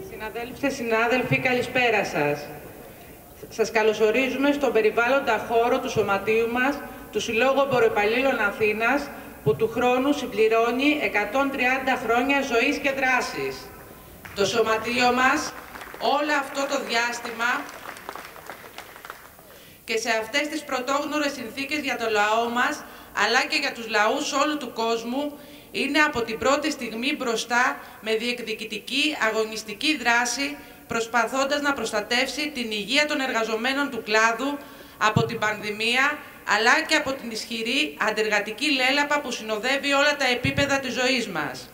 Συναδέλφοι, συνάδελφοι, καλησπέρα σας. Σας καλωσορίζουμε στον περιβάλλοντα χώρο του σωματείου μας, του Συλλόγου Εμποροπαλλήλων Αθήνας, που του χρόνου συμπληρώνει 130 χρόνια ζωής και δράσης. Το σωματείο μας, όλο αυτό το διάστημα και σε αυτές τις πρωτόγνωρες συνθήκες για το λαό μας, αλλά και για τους λαούς όλου του κόσμου, είναι από την πρώτη στιγμή μπροστά με διεκδικητική αγωνιστική δράση προσπαθώντας να προστατεύσει την υγεία των εργαζομένων του κλάδου από την πανδημία αλλά και από την ισχυρή αντεργατική λέλαπα που συνοδεύει όλα τα επίπεδα της ζωής μας.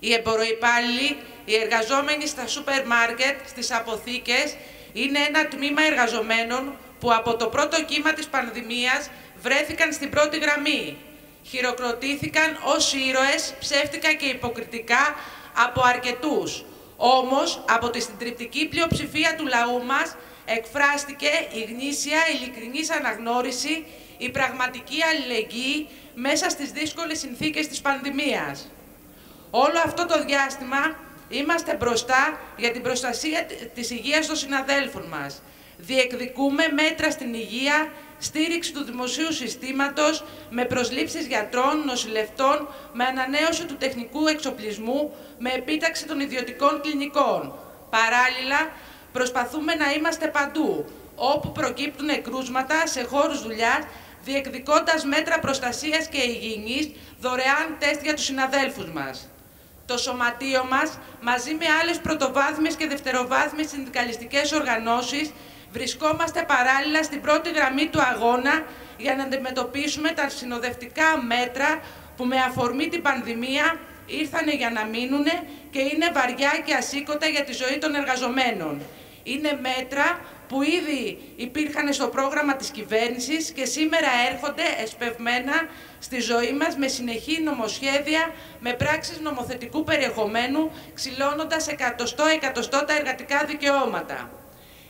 Οι εμποροϊπάλληλοι, οι εργαζόμενοι στα σούπερ μάρκετ, στις αποθήκες, είναι ένα τμήμα εργαζομένων που από το πρώτο κύμα της πανδημίας βρέθηκαν στην πρώτη γραμμή χειροκροτήθηκαν ως ήρωες ψεύτικα και υποκριτικά από αρκετούς. Όμως, από τη συντριπτική πλειοψηφία του λαού μας εκφράστηκε η γνήσια ειλικρινής αναγνώριση, η πραγματική αλληλεγγύη μέσα στις δύσκολες συνθήκες της πανδημίας. Όλο αυτό το διάστημα είμαστε μπροστά για την προστασία της υγείας των συναδέλφων μας. Διεκδικούμε μέτρα στην υγεία στήριξη του δημοσίου συστήματος με προσλήψεις γιατρών, νοσηλευτών, με ανανέωση του τεχνικού εξοπλισμού, με επίταξη των ιδιωτικών κλινικών. Παράλληλα, προσπαθούμε να είμαστε παντού, όπου προκύπτουν κρούσματα σε χώρους δουλειάς, διεκδικώντας μέτρα προστασίας και υγιεινής, δωρεάν τεστ για τους συναδέλφους μας. Το σωματείο μας, μαζί με άλλες πρωτοβάθμιες και δευτεροβάθμιες συνδικαλιστικές οργανώσεις, βρισκόμαστε παράλληλα στην πρώτη γραμμή του αγώνα για να αντιμετωπίσουμε τα συνοδευτικά μέτρα που με αφορμή την πανδημία ήρθανε για να μείνουν και είναι βαριά και ασήκωτα για τη ζωή των εργαζομένων. Είναι μέτρα που ήδη υπήρχαν στο πρόγραμμα της κυβέρνησης και σήμερα έρχονται εσπευμένα στη ζωή μας με συνεχή νομοσχέδια, με πράξεις νομοθετικού περιεχομένου, ξυλώνοντας εκατοστό-εκατοστό τα εργατικά δικαιώματα.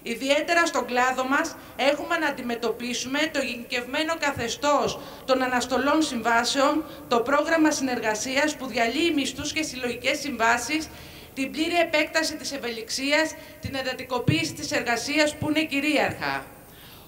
Ιδιαίτερα στον κλάδο μας έχουμε να αντιμετωπίσουμε το γενικευμένο καθεστώς των αναστολών συμβάσεων, το πρόγραμμα συνεργασίας που διαλύει μισθούς και συλλογικές συμβάσεις, την πλήρη επέκταση της ευελιξίας, την εντατικοποίηση της εργασίας που είναι κυρίαρχα.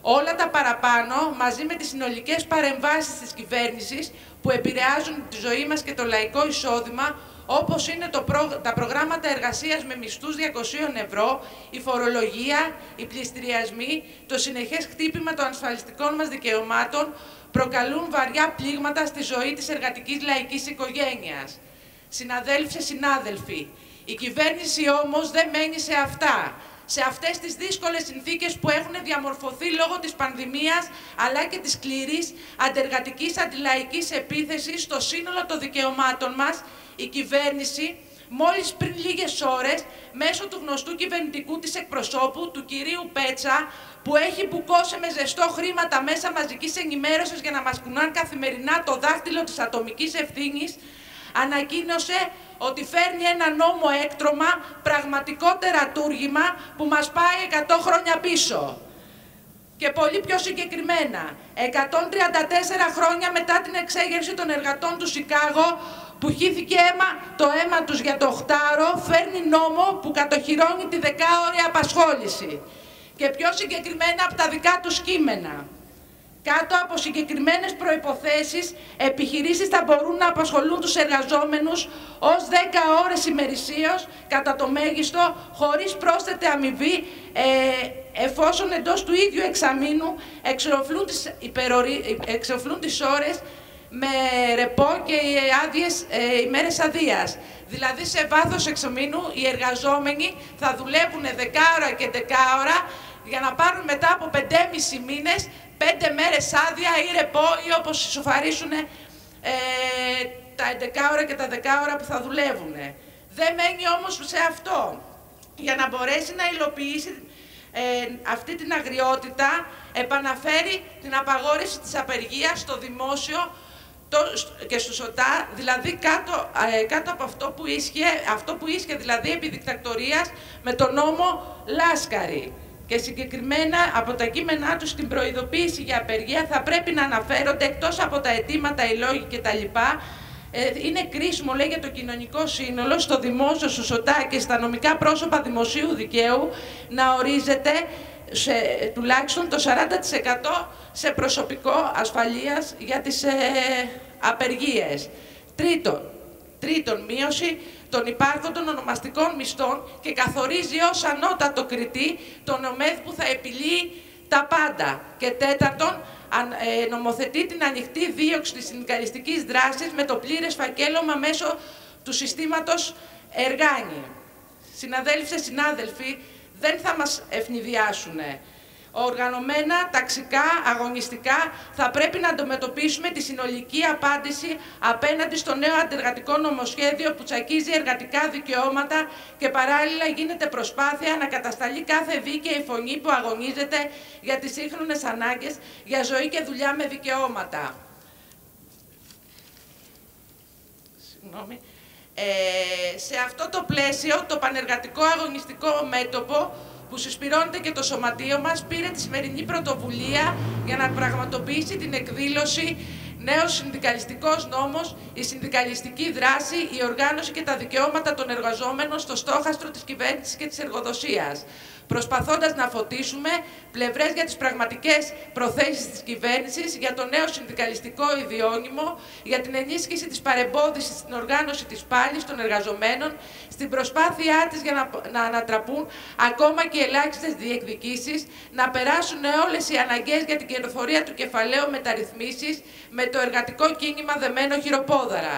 Όλα τα παραπάνω, μαζί με τις συνολικές παρεμβάσεις της κυβέρνησης που επηρεάζουν τη ζωή μας και το λαϊκό εισόδημα, όπως είναι το τα προγράμματα εργασίας με μισθούς 200 ευρώ, η φορολογία, οι πληστηριασμοί, το συνεχές χτύπημα των ασφαλιστικών μας δικαιωμάτων, προκαλούν βαριά πλήγματα στη ζωή της εργατικής λαϊκής οικογένειας. Συναδέλφοι, συνάδελφοι, η κυβέρνηση όμως δεν μένει σε αυτά σε αυτές τις δύσκολες συνθήκες που έχουν διαμορφωθεί λόγω της πανδημίας αλλά και της σκληρής αντεργατικής αντιλαϊκής επίθεσης στο σύνολο των δικαιωμάτων μας, η κυβέρνηση μόλις πριν λίγες ώρες μέσω του γνωστού κυβερνητικού της εκπροσώπου, του κυρίου Πέτσα, που έχει μπουκώσει με ζεστό χρήμα τα μέσα μαζικής ενημέρωσης για να μας κουνάν καθημερινά το δάχτυλο της ατομικής ευθύνης, ανακοίνωσε ότι φέρνει ένα νόμο έκτρωμα, πραγματικό τερατούργημα που μας πάει 100 χρόνια πίσω. Και πολύ πιο συγκεκριμένα, 134 χρόνια μετά την εξέγερση των εργατών του Σικάγο, που χύθηκε αίμα, το αίμα τους για το οχτάρο, φέρνει νόμο που κατοχυρώνει τη δεκάωρη απασχόληση. Και πιο συγκεκριμένα από τα δικά τους κείμενα. Κάτω από συγκεκριμένες προϋποθέσεις, επιχειρήσεις θα μπορούν να απασχολούν τους εργαζόμενους ως 10 ώρες ημερησίως, κατά το μέγιστο, χωρίς πρόσθετη αμοιβή, ε, εφόσον εντός του ίδιου εξαμήνου εξοφλούν τις, υπερορι... εξοφλούν τις ώρες με ρεπό και άδειες, ε, ημέρες αδείας. Δηλαδή σε βάθος εξαμήνου οι εργαζόμενοι θα δουλεύουν 10 ώρα και 10 ώρα για να πάρουν μετά από 5,5 μήνες πέντε μέρες άδεια ή ρεπό ή όπως ισοφαρίσουν ε, τα 11 ώρα και τα 10 ώρα που θα δουλεύουν. Δεν μένει όμως σε αυτό. Για να μπορέσει να υλοποιήσει ε, αυτή την αγριότητα, επαναφέρει την απαγόρευση της απεργίας στο δημόσιο το, και στο ΣΟΤΑ, δηλαδή κάτω, ε, κάτω από αυτό που ίσχυε, αυτό που ίσχυε δηλαδή επί δικτακτορίας με τον νόμο Λάσκαρη και συγκεκριμένα από τα κείμενά τους στην προειδοποίηση για απεργία θα πρέπει να αναφέρονται εκτός από τα αιτήματα, οι λόγοι κτλ. Ε, είναι κρίσιμο, λέει, για το κοινωνικό σύνολο, στο δημόσιο, στο ΣΟΤΑ και στα νομικά πρόσωπα δημοσίου δικαίου να ορίζεται σε, τουλάχιστον το 40% σε προσωπικό ασφαλείας για τις ε, απεργίες. Τρίτον, τρίτον, μείωση των υπάρχοντων ονομαστικών μισθών και καθορίζει ως ανώτατο κριτή τον ΟΜΕΔ που θα επιλύει τα πάντα. Και τέταρτον, ε, νομοθετεί την ανοιχτή δίωξη της συνδικαλιστικής δράσης με το πλήρες φακέλωμα μέσω του συστήματος Εργάνη. Συναδέλφοι, συνάδελφοι, δεν θα μας ευνηδιάσουν οργανωμένα, ταξικά, αγωνιστικά, θα πρέπει να αντιμετωπίσουμε τη συνολική απάντηση απέναντι στο νέο αντεργατικό νομοσχέδιο που τσακίζει εργατικά δικαιώματα και παράλληλα γίνεται προσπάθεια να κατασταλεί κάθε δίκαιη φωνή που αγωνίζεται για τις σύγχρονες ανάγκες για ζωή και δουλειά με δικαιώματα. Συγγνώμη. Ε, σε αυτό το πλαίσιο, το πανεργατικό αγωνιστικό μέτωπο που συσπηρώνεται και το σωματείο μας, πήρε τη σημερινή πρωτοβουλία για να πραγματοποιήσει την εκδήλωση Νέος συνδικαλιστικός νόμος, η συνδικαλιστική δράση, η οργάνωση και τα δικαιώματα των εργαζόμενων στο στόχαστρο της κυβέρνησης και της εργοδοσίας. Προσπαθώντας να φωτίσουμε πλευρές για τις πραγματικές προθέσεις της κυβέρνησης, για το νέο συνδικαλιστικό ιδιώνυμο, για την ενίσχυση της παρεμπόδισης στην οργάνωση της πάλης των εργαζομένων, στην προσπάθειά της για να, να ανατραπούν ακόμα και ελάχιστες διεκδικήσεις, να περάσουν όλες οι αναγκαίες για την κερδοφορία του κεφαλαίου μεταρρυθμίσεις με το εργατικό κίνημα δεμένο χειροπόδαρα.